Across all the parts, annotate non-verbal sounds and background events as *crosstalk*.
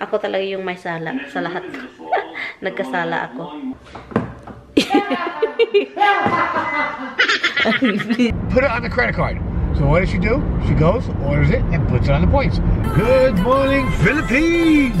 Ako talaga yung may sala sa lahat. *laughs* Nagkasala ako. *laughs* Put it on the credit card. So what does she do? She goes, orders it, and puts it on the points. Good morning, Philippines!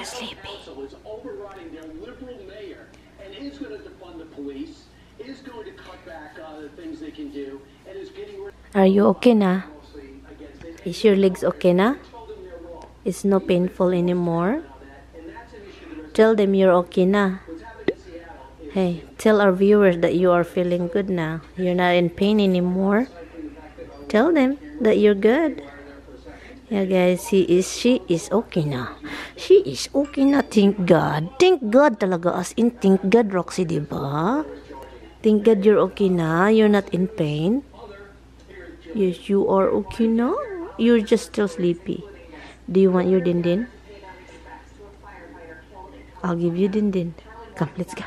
You sleepy? is overriding their liberal mayor and is going to defund the police, is going to cut back on the things they can do, and is getting rid Are you okay na? mostly against it. Is your legs okay na? It's no painful anymore? Tell them you're okay na. Hey, tell our viewers that you are feeling good now. You're not in pain anymore. Tell them that you're good. Yeah, guys, he is, she is okay na. She is okay na, thank God. Thank God talaga, as in thank God, Roxy, di ba? Thank God you're okay na. You're not in pain. Yes, you are okay now. You're just still sleepy. Do you want your dindin? I'll give you dindin. Come, let's go.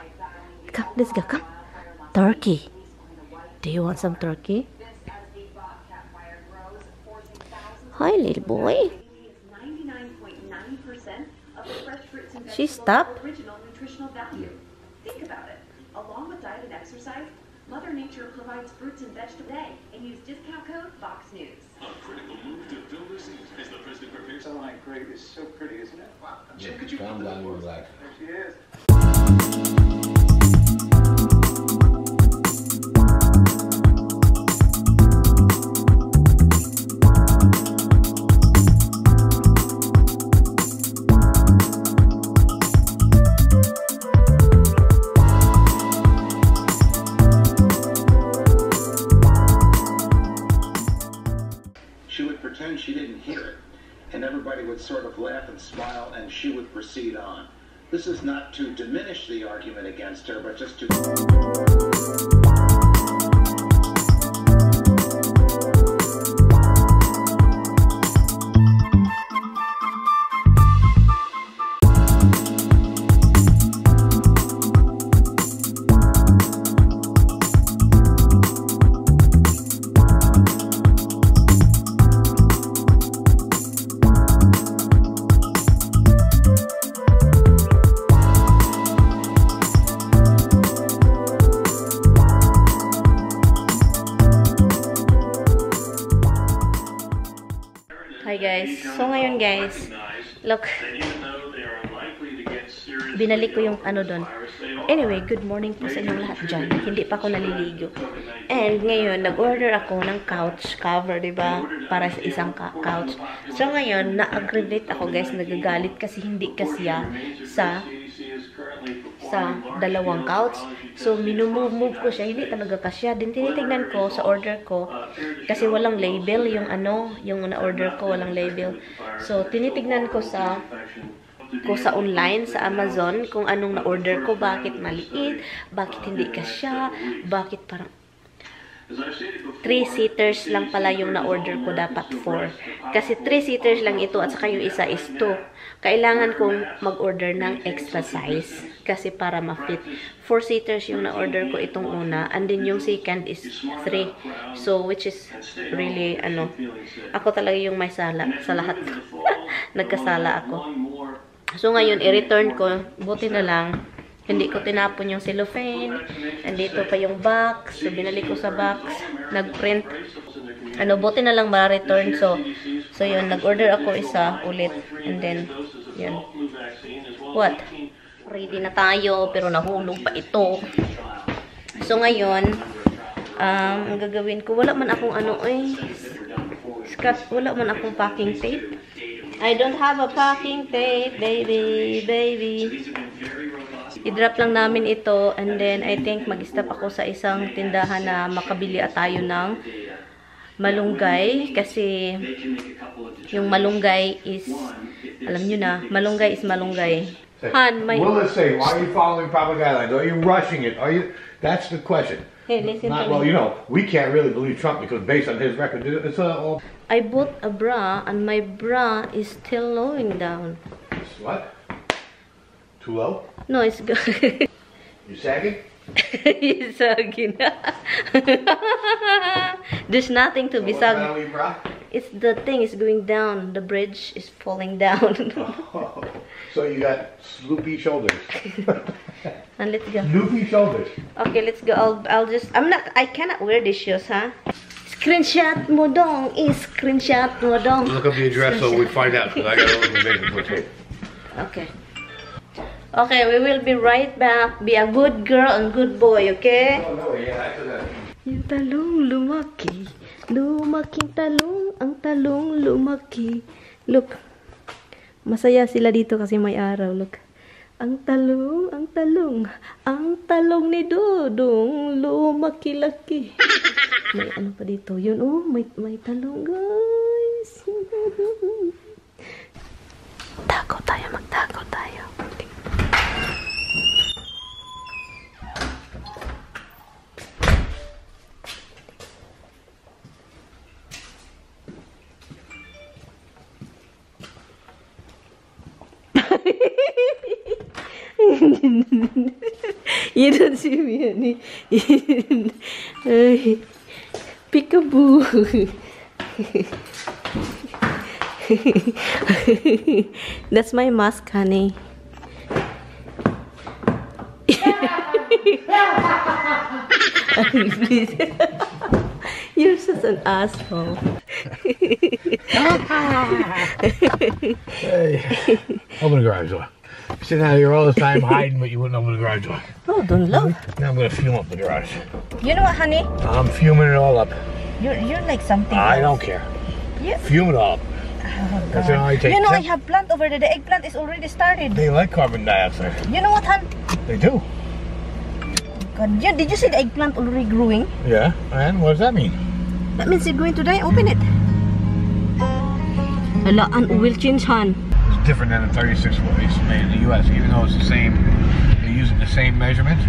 Come, let's go. Come. Turkey. Do you want some turkey? Hi, little boy. 99.9% of the fresh fruits and She vegetables stopped. original nutritional value. Think about it. Along with diet and exercise, Mother Nature provides fruits and vegetables today and use discount code Fox News. A critical move to fill the seat as the president prepares. Sunlight great is so pretty, isn't it? Wow. Yeah, calm down and relax. There she is. And she would proceed on. This is not to diminish the argument against her, but just to. Binalik ko yung ano doon. Anyway, good morning po sa inyong lahat dyan. Hindi pa ako naliligo. And ngayon, nag-order ako ng couch cover, di ba? Para sa isang couch. So ngayon, na-aggravate ako guys. Nagagalit kasi hindi kasya sa sa dalawang couch. So, minumove ko siya. Hindi talaga kasya. Din tinitignan ko sa order ko. Kasi walang label. Yung ano, yung na-order ko, walang label. So, tinitignan ko sa ko sa online, sa Amazon, kung anong na-order ko, bakit maliit, bakit hindi kasya, bakit parang 3-seaters lang pala yung na-order ko, dapat 4. Kasi 3-seaters lang ito at saka yung isa is 2. Kailangan kong mag-order ng extra size kasi para ma-fit. 4-seaters yung na-order ko itong una and then yung second is 3. So, which is really, ano, ako talaga yung may sala sa lahat. *laughs* Nagkasala ako. So, ngayon, i-return ko. Buti na lang, hindi ko tinapon yung cellophane. Andito pa yung box. So, binalik ko sa box. Nag-print. Ano, buti na lang ma-return. So, so yun, nag-order ako isa ulit. And then, yun. What? Ready na tayo, pero nahulog pa ito. So, ngayon, um, ang gagawin ko, wala man akong ano, eh, Scott, wala man akong packing tape. I don't have a packing tape, baby, baby. I-drop lang namin ito and then I think mag-stop ako sa isang tindahan na makabili at tayo ng malunggay kasi yung malunggay is alam nyo na, malunggay is malunggay. Han, may... Will it say, why are you following proper guidelines? Are you rushing it? Are you? That's the question. Hey, listen Not, to well, me. you know, we can't really believe Trump because based on his record, it's uh, all I bought a bra and my bra is still lowing down. What? Too low? No, it's good. *laughs* You sagging? *laughs* He's sagging. *laughs* There's nothing to be sagging. It's the thing is going down. The bridge is falling down. So you got sloopy shoulders. *laughs* and let's go. Loopy shoulders. Okay, let's go. I'll, I'll just, I'm not, I cannot wear these shoes, huh? Screenshot mo dong. Eh, screenshot mo dong. Look up the address so we find out. Because I got to look at Facebook tape. Okay. Okay, we will be right back. Be a good girl and good boy, okay? Oh, no, yeah, I that. Yung talong lumaki, lumaking talong, ang talong lumaki. Look, masaya sila dito kasi may araw. Look, ang talong, ang talong, ang talong ni Dodong, lumaki-laki. *laughs* May ano pa dito? Yun, oh, may, may talong, guys. *laughs* Tago tayo, magtago you don't see me, honey. Peekaboo. That's my mask, honey. You're such an asshole. Hey, open the garage door. Sitting out here all the time hiding, but you wouldn't open the garage door. Oh, don't love. Now I'm gonna fume up the garage. You know what, honey? I'm fuming it all up. You're you're like something. I else. don't care. Yeah. Fume it all up. Oh, That's it. I take You know, I have plant over there. The eggplant is already started. They like carbon dioxide. You know what, hon? They do. God, yeah, did you see the eggplant already growing? Yeah. And what does that mean? That means it's going to die. Open it. Hala, an will change, hon. Different than the 36 ways made in the U.S. Even though it's the same, they're using the same measurement.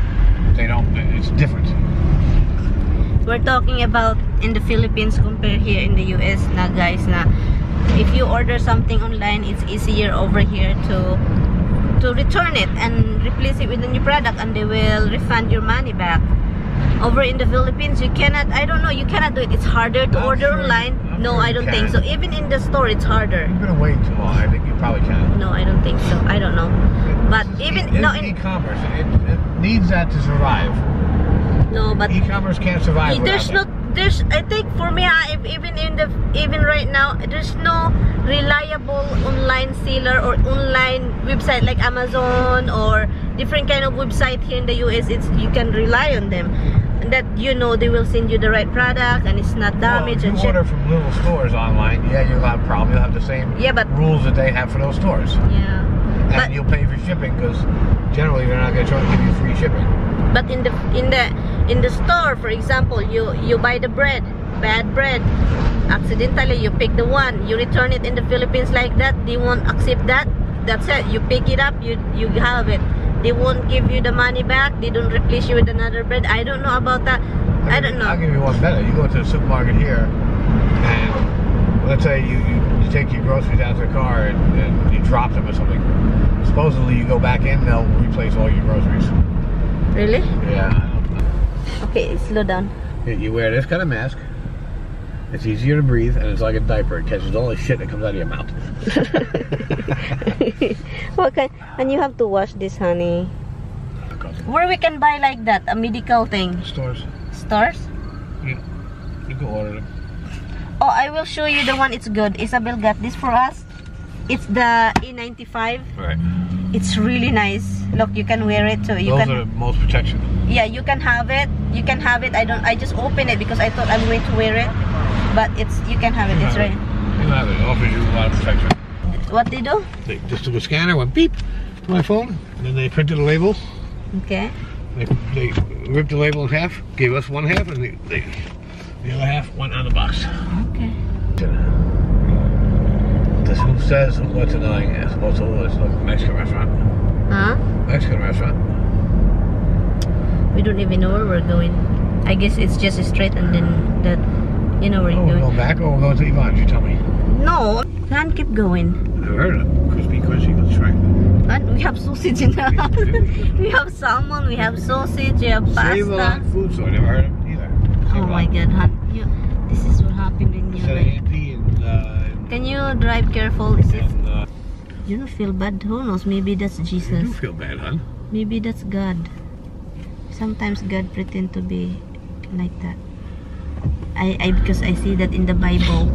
They don't. It's different. We're talking about in the Philippines compared here in the US na guys na if you order something online, it's easier over here to to return it and replace it with a new product and they will refund your money back. Over in the Philippines, you cannot, I don't know, you cannot do it. It's harder to I'm order sure- online. I'm no, sure I don't think so. Even in the store, it's harder. You're gonna wait too long. I think you probably can. No, I don't think so. I don't know. But even, it's no, in, e-commerce. It, it needs that to survive. no, but E-commerce can't survive. there's no there's i think for me ah, if even in the even right now there's no reliable online seller or online website like amazon or different kind of website here in the us it's you can rely on them that you know they will send you the right product and it's not Well, damaged if and shit order from little stores online, yeah, you'll have problem. You'll have the same Yeah, but- rules that they have for those stores, yeah and but you'll pay for shipping because generally they're not gonna try to give you free shipping. but in the in the in the store for example you you buy the bread bad bread accidentally you pick the one you return it in the philippines like that they won't accept that that's it you pick it up you you have it they won't give you the money back they don't replace you with another bread i don't know about that i don't know. I'll give you one better. You go to the supermarket here, and let's say you, you, you take your groceries out to the car and, and you drop them or something. Supposedly you go back in, they'll replace all your groceries. really Yeah. Okay slow down. You wear this kind of mask. It's easier to breathe, and it's like a diaper. It catches all the shit that comes out of your mouth. *laughs* okay and you have to wash this honey where we can buy like that a medical thing Stores. stores You, you can order them. Oh, I will show you the one. It's good. Isabel got this for us. It's the N95. Right. It's really nice. Look, you can wear it so you Those can. are the most protection. Yeah, you can have it. You can have it. I don't. I just open it because I thought I'm going to wear it, but it's you can have it. It's right. You know, it offers you a lot of protection. What they do? They just took a scanner, went beep to my phone, and then they printed a label. Okay. They, they ripped the label in half, gave us one half, and they, they, the other half went on the box. Okay. This who says what's annoying as opposed to it's like a Mexican restaurant. Huh? Mexican restaurant. We don't even know where we're going. I guess it's just straight and then that. You know where Oh, you're we're going. going back or we're going to Yvonne's, you tell me. No, can't keep going. Never heard of it. Crispy, crunchy, let's try. have sausage in the house. *laughs* we have salmon, we have sausage, we have pasta. Save a lot pasta. food store. Never heard of it either. Oh my god. You, this is what happened when you Instead of like. Can you drive careful? Is it? and uh, You don't feel bad. Who knows? Maybe that's Jesus. you do feel bad, hon. Maybe that's God. Sometimes God pretend to be like that. I, I because I see that in the Bible.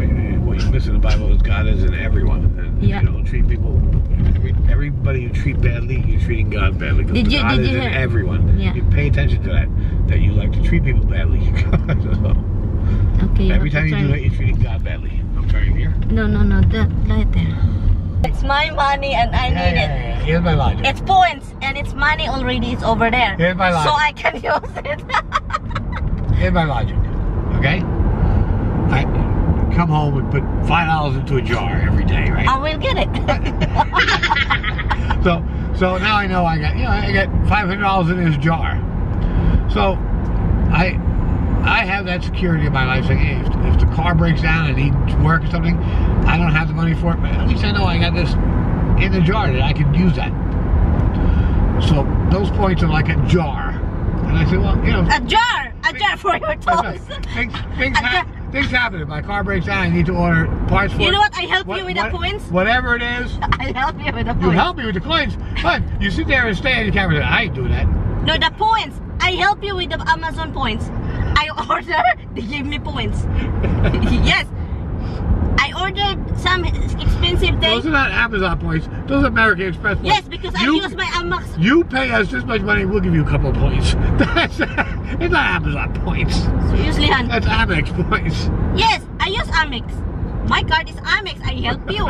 Uh, What you miss in the Bible is God is in everyone. And Yeah. you don't treat people. Everybody you treat badly, you're treating God badly. Did you- God did is you in hear- everyone. Yeah. You pay attention to that. That you like to treat people badly. So, *laughs* Okay. every time you do it, you're treating God badly. Here. No, no, no. The right there. It's my money and I need it. Here's my logic. It's points and it's money already. It's over there. Here's my logic. So. I can *laughs* use it. Here's my logic. Okay? I come home and put five dollars into a jar every day, right? I will get it. *laughs* So so now I know I got you know I got five hundred dollars in this jar. So I I have that security in my life saying hey, if, if the car breaks down and needs work or something, I don't have the money for it, but at least I know I got this in the jar that I can use that. So those points are like a jar. And I said, well, you know, a jar. A jar for your toes. *laughs* things, things, *laughs* things happen. If my car breaks down, I need to order parts for You know what? I help What- you with what- the points. Whatever it is, *laughs* I help you with the points. you help me with the coins. But you sit there and stay on your camera. I doing that. No, the points. I help you with the Amazon points. I order, *laughs* they give me points. *laughs* yes. I ordered some expensive things. Those are not Amazon points. Those are American Express points. Yes, because I You- use my Amex. You pay us this much money, we'll give you a couple of points. *laughs* That's it's not Amazon points. Seriously, hon. That's Amex points. Yes, I use Amex. My card is Amex. I help you.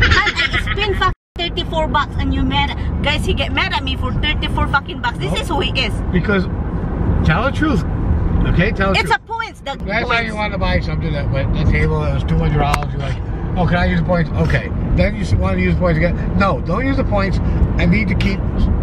I spend fucking 34 bucks and you mad. Guys, he get mad at me for 34 fucking bucks. This oh. is who he is. Because tell the truth. Okay, tell the It's truth. It's a points. The Last time you points. wanted to buy something that went the table that was two hundred dollars, you're like, oh, can I use the points? Okay. Then you want to use the points again. No, don't use the points. I need to keep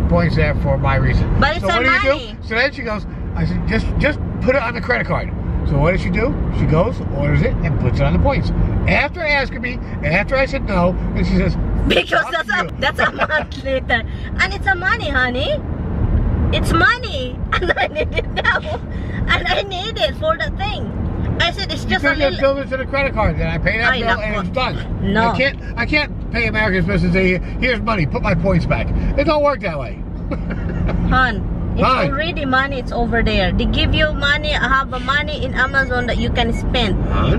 points there for my reason. But it's so a what do you money. do? So then she goes, I said, just just put it on the credit card. So what does she do? She goes, orders it, and puts it on the points. After asking me, after I said no, and she says, Because that's a that's a month later, and it's a money, honey. It's money, *laughs* and I need it now, and I need it for the thing. I said it's you just a could just little. bill it to the credit card. Then I pay that Ay, bill and it's done. No. I can't I can't pay American Express and say, here's money, put my points back. It don't work that way. *laughs* Hon, it's Fine. already money. It's over there. They give you money. I have a money in Amazon that you can spend. Huh?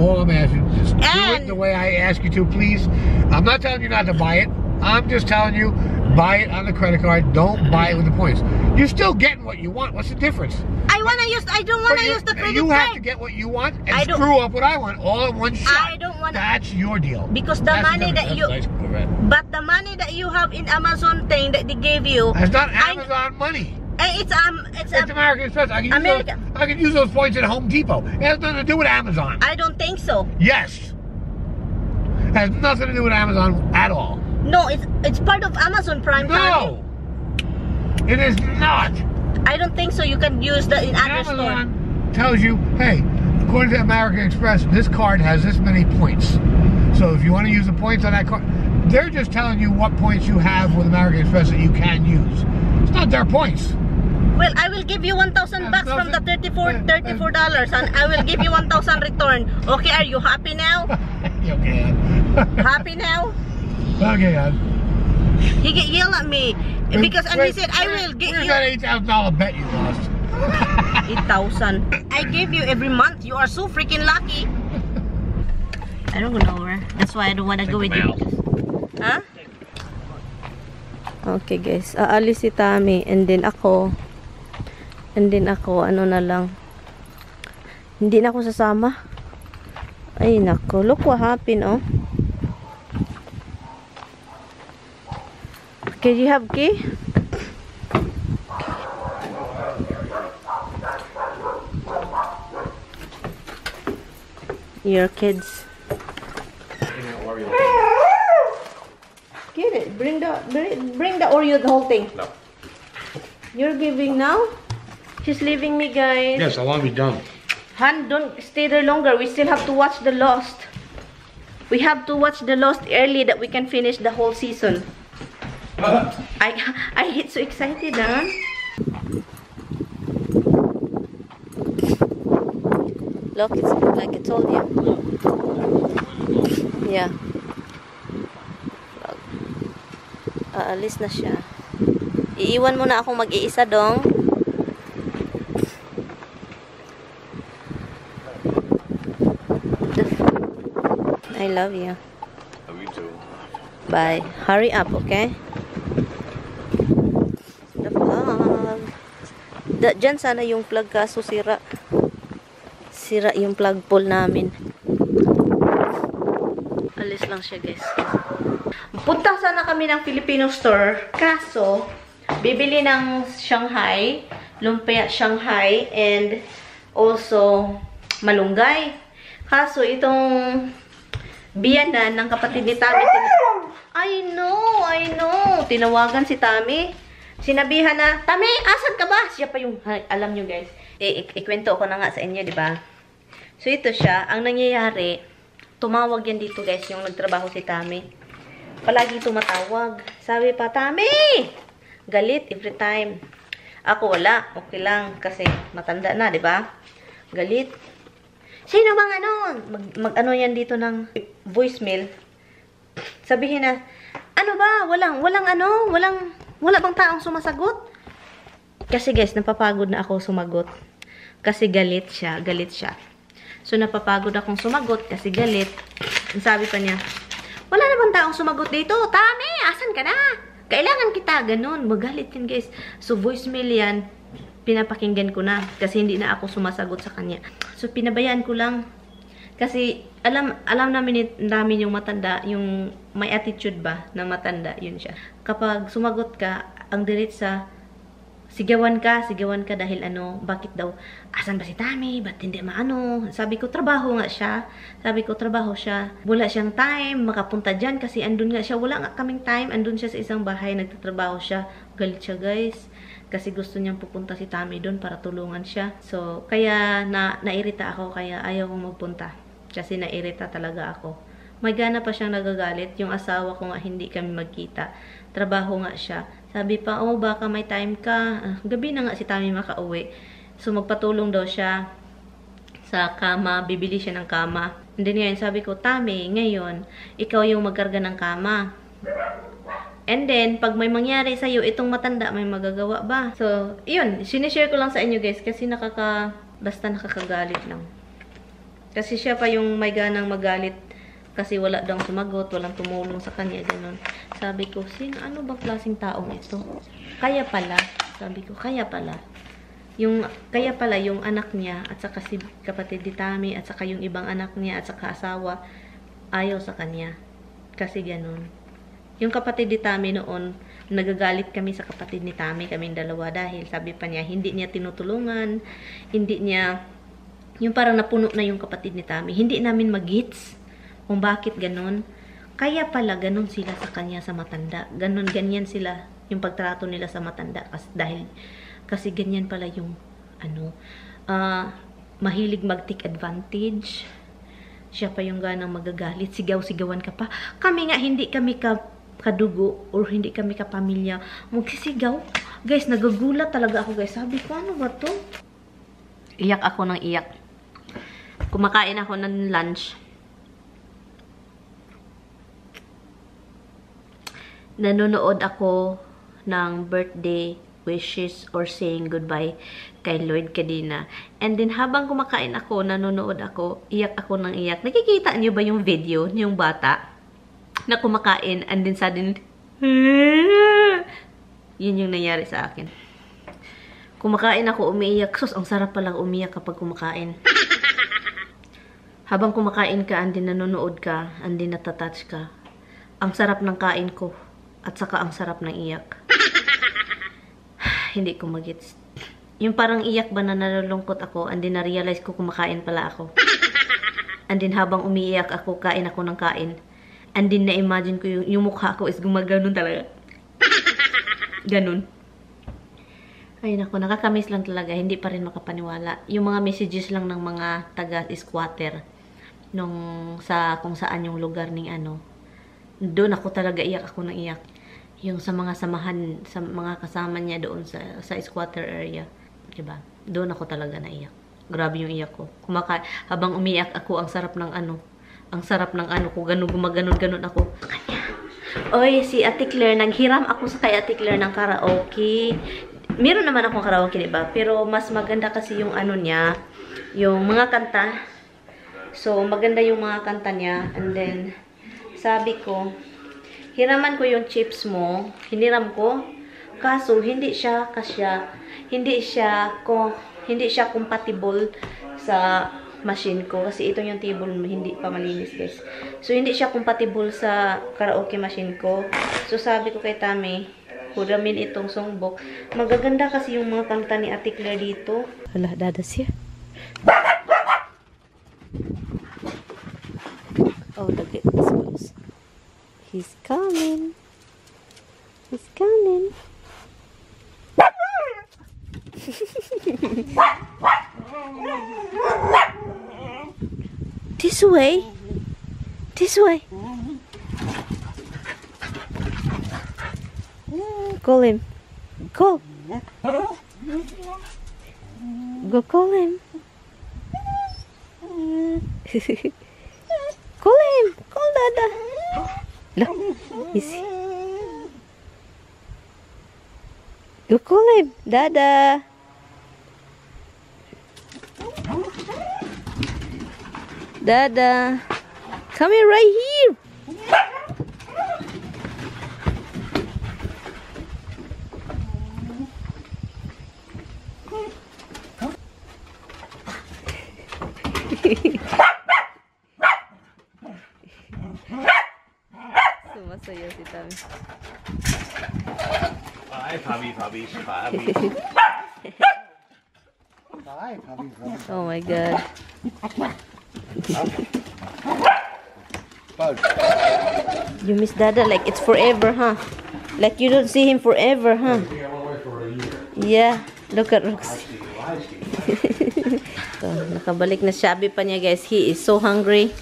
All I'm asking is do it the way I ask you to, please. I'm not telling you not to buy it. I'm just telling you, buy it on the credit card. Don't buy it with the points. You're still getting what you want. What's the difference? I wanna use. I don't wanna use the credit card. you have to get what you want and I don't- screw up what I want all in one shot. I don't wanna- That's your deal. because the That's money that you. nice. But the money that you have in Amazon thing that they gave you, That's not I- Amazon money. eh, it's um, it's It's um, American Express. I can, use America. those, I can use those points at Home Depot. It has nothing to do with Amazon. I don't think so. Yes. It has nothing to do with Amazon at all. No, it's it's part of Amazon Prime. No. It is not. I don't think so. You can use that in other store. Amazon tells you, hey, according to American Express, this card has this many points. So if you want to use the points on that card, they're just telling you what points you have with American Express that you can use. It's not their points. Well, I will give you 1,000 bucks from the 34 $34, and I will give you 1,000 return. Okay, are you happy now? *laughs* okay, *laughs* Happy now? Okay, Ann. He get yell at me because and he said I will get Where's you that eight thousand dollar bet you lost? *laughs* 8,000. I give you every month. You are so freaking lucky. *laughs* I don't know where. That's why I don't want to go with you. Huh? Okay guys, aalis si Tami and then ako and then ako ano na lang hindi na ako sasama ay nako, look what happened oh okay, you have key? your kids Get it. Bring the bring, bring the Oreo the whole thing. No. You're giving now? She's leaving me, guys. Yes, I want to be done. Han, don't stay there longer. We still have to watch The Lost. We have to watch The Lost early that we can finish the whole season. I *laughs* I get so excited, huh? Look, it's like I told you. Yeah. Aalis na siya. Iiwan mo na akong mag-iisa dong. I love you. Love you too. Bye. Hurry up, okay? The plug. Da, dyan sana yung plug kaso sira. Sira yung plug pull namin. Alis lang siya, guys. Punta sana kami ng Filipino store. Kaso, bibili ng Shanghai, lumpia Shanghai, and also malunggay. Kaso, itong biyanan ng kapatid ni Tami. I know, I know. Tinawagan si Tami. Sinabihan na, Tami, asan ka ba? Siya pa yung, alam nyo guys, I- ik- ikwento ko na nga sa inyo, di ba? So, ito siya. Ang nangyayari, tumawag yan dito guys, yung nagtrabaho si Tami. Palagi tumatawag. Sabi pa, Tami! Galit every time. Ako wala, okay lang kasi matanda na, di ba? Galit. Sino bang ano? Mag, mag ano yan dito ng voicemail. Sabihin na, ano ba? Walang, walang ano? Walang, wala bang taong sumasagot? Kasi guys, napapagod na ako sumagot. Kasi galit siya, galit siya. So, napapagod akong sumagot kasi galit. Ang Sabi pa niya, wala naman taong sumagot dito. Tami, asan ka na? Kailangan kita, ganun. Magalit yan, guys. So, voicemail yan. Pinapakinggan ko na. Kasi hindi na ako sumasagot sa kanya. So, pinabayaan ko lang. Kasi, alam alam namin, namin yung matanda, yung may attitude ba na matanda, yun siya. Kapag sumagot ka, ang diretsa, sigawan ka, sigawan ka dahil ano, bakit daw, asan ba si Tami? Ba't hindi maano? Sabi ko, trabaho nga siya. Sabi ko, trabaho siya. Wala siyang time, makapunta dyan kasi andun nga siya. Wala nga kaming time, andun siya sa isang bahay, nagtatrabaho siya. Galit siya, guys. Kasi gusto niyang pupunta si Tami doon para tulungan siya. So, kaya na nairita ako, kaya ayaw kong magpunta. Kasi nairita talaga ako. May gana pa siyang nagagalit. Yung asawa ko nga hindi kami magkita. Trabaho nga siya. Sabi pa, oh baka may time ka. Ah, gabi na nga si Tami makauwi. So magpatulong daw siya sa kama. Bibili siya ng kama. And then ngayon sabi ko, Tami, ngayon, ikaw yung magkarga ng kama. And then, pag may mangyari sa'yo, itong matanda, may magagawa ba? So, yun. Sinishare ko lang sa inyo guys kasi nakaka... Basta nakakagalit lang. Kasi siya pa yung may ganang magalit kasi wala daw sumagot, walang tumulong sa kanya, ganun. Sabi ko, sino, ano bang klaseng taong ito? Kaya pala, sabi ko, kaya pala. Yung, kaya pala yung anak niya, at saka si kapatid ni Tami, at saka yung ibang anak niya, at saka asawa, ayaw sa kanya. Kasi ganun. Yung kapatid ni Tami noon, nagagalit kami sa kapatid ni Tami, kaming dalawa, dahil sabi pa niya, hindi niya tinutulungan, hindi niya, yung parang napuno na yung kapatid ni Tami, hindi namin magits kung bakit ganun. Kaya pala ganun sila sa kanya sa matanda. Ganun, ganyan sila yung pagtrato nila sa matanda. Kasi, dahil, kasi ganyan pala yung, ano, ah, mahilig mag-take advantage. Siya pa yung ganang magagalit. Sigaw-sigawan ka pa. Kami nga, hindi kami ka kadugo or hindi kami kapamilya. Magsisigaw. Guys, nagagulat talaga ako guys. Sabi ko, ano ba to? Iyak ako ng iyak. Kumakain ako ng lunch. Nanonood ako ng birthday wishes or saying goodbye kay Lloyd Cadena. And then, habang kumakain ako, nanonood ako, iyak ako ng iyak. Nakikita niyo ba yung video yung bata na kumakain and then suddenly, *laughs* yun yung nangyari sa akin. Kumakain ako, umiiyak. Sus, ang sarap palang umiyak kapag kumakain. Habang kumakain ka, and then nanonood ka, and then natatouch ka. Ang sarap ng kain ko. At saka ang sarap ng iyak. *sighs* Hindi ko magits. Yung parang iyak ba na nalulungkot ako, and then na-realize ko kumakain pala ako. *laughs* And then habang umiiyak ako, kain ako ng kain. And then na-imagine ko yung, yung mukha ko is gumaganon talaga. *laughs* Ganon. Ay nako, nakakamiss lang talaga. Hindi pa rin makapaniwala. Yung mga messages lang ng mga taga-squatter. nung sa kung saan yung lugar ning ano. Doon ako talaga iyak ako nang iyak. Yung sa mga samahan, sa mga kasama niya doon sa sa squatter area. 'Di ba? Doon ako talaga naiyak. Grabe yung iyak ko. Kumaka habang umiyak ako, ang sarap ng ano, ang sarap ng ano ko, ganun gumaganon-ganon ako. Kanya. Oy, si Ate Claire, nanghiram ako sa kay Ate Claire ng karaoke. Meron naman akong karaoke, di ba? Pero mas maganda kasi yung ano niya, yung mga kanta. So, maganda yung mga kanta niya. And then, sabi ko, hiraman ko yung chips mo. Hiniram ko. Kaso, hindi siya kasya, hindi siya ko, hindi siya compatible sa machine ko. Kasi ito yung table hindi pa malinis, guys. So, hindi siya compatible sa karaoke machine ko. So, sabi ko kay Tami, huramin itong songbook. Magaganda kasi yung mga kanta ni Ate Claire dito. Hala, dada siya. Oh, He's coming. He's coming. *laughs* this way. This way. Call him. Call. Go call him. *laughs* call him. Call Dada. Look. Is? Go call him. Dada. Dada. Come here right here. Sumasaya si Tami. Hi, puppy, puppies, puppy. Hi, puppy, puppy. Oh my god. You miss Dada like it's forever, huh? Like you don't see him forever, huh? Yeah. Look at Roxy. so, *laughs* oh, nakabalik na sabi pa niya guys. He is so hungry.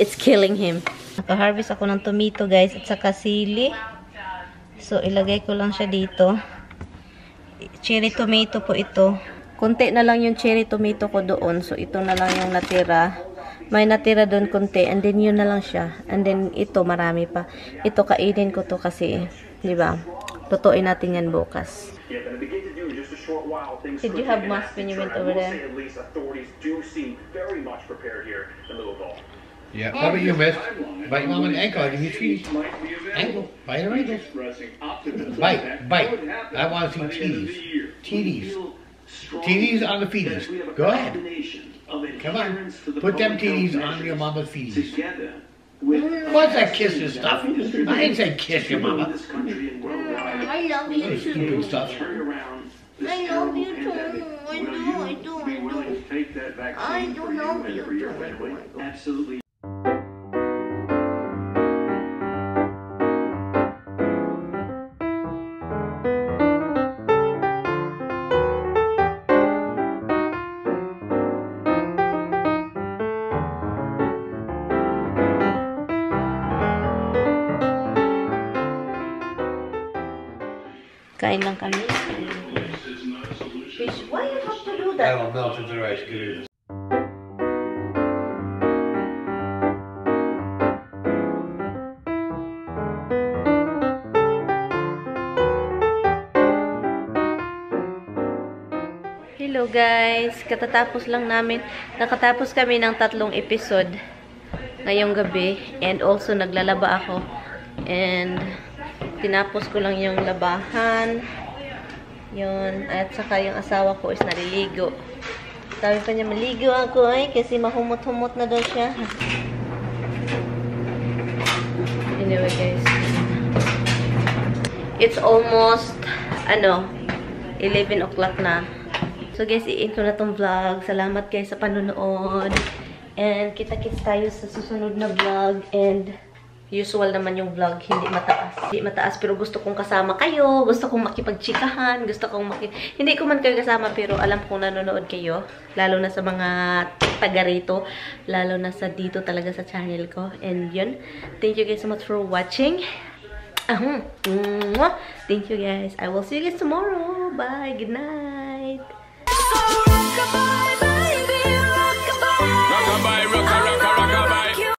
It's killing him. Naka-harvest ako ng tomato guys at saka sili. So, ilagay ko lang siya dito. Cherry tomato po ito. Kunti na lang yung cherry tomato ko doon. So, ito na lang yung natira. May natira doon kunti. And then, yun na lang siya. And then, ito marami pa. Ito, kainin ko to kasi, di ba? Tutuin natin yan bukas. Did you have mask when you went over there? Say At least authorities do seem very much prepared here in Louisville. Yeah, what about you, miss? Bite mom in the ankle, I'll give you treaties. Might be available. Ankle, bite her ankle. Bite, bite. I want to by see the end of the TDs. TDs. We feel strongly TDs on the that feedies. we have a Go ahead. Come on. adherence to the Put them public TDs on your mama's feedies. Together with What's that kiss and stuff? that we distribute I didn't say kiss your mama. this country and worldwide. I love you Stupid stuff. Turn around this I love you too. I do, you I do, be I do. to I do for you love you too. I do, family? I do. Absolutely. Kain lang kami. Fish, why you have to do that? That'll melt into the rice. Good. Hello guys, katatapos lang namin, nakatapos kami ng tatlong episode ngayong gabi and also naglalaba ako and tinapos ko lang yung labahan yun, at saka yung asawa ko is naliligo sabi pa niya, maligo ako ay kasi mahumot-humot na daw siya anyway guys it's almost ano 11 o'clock na So guys, i-end na tong vlog. Salamat guys sa panonood. And kita-kits tayo sa susunod na vlog. And usual naman yung vlog, hindi mataas. Hindi mataas, pero gusto kong kasama kayo. Gusto kong makipagchikahan. Gusto kong maki... Hindi ko man kayo kasama, pero alam kong nanonood kayo. Lalo na sa mga taga rito. Lalo na sa dito talaga sa channel ko. And yun, thank you guys so much for watching. Ahum. Thank you guys. I will see you guys tomorrow. Bye. Good night. Rock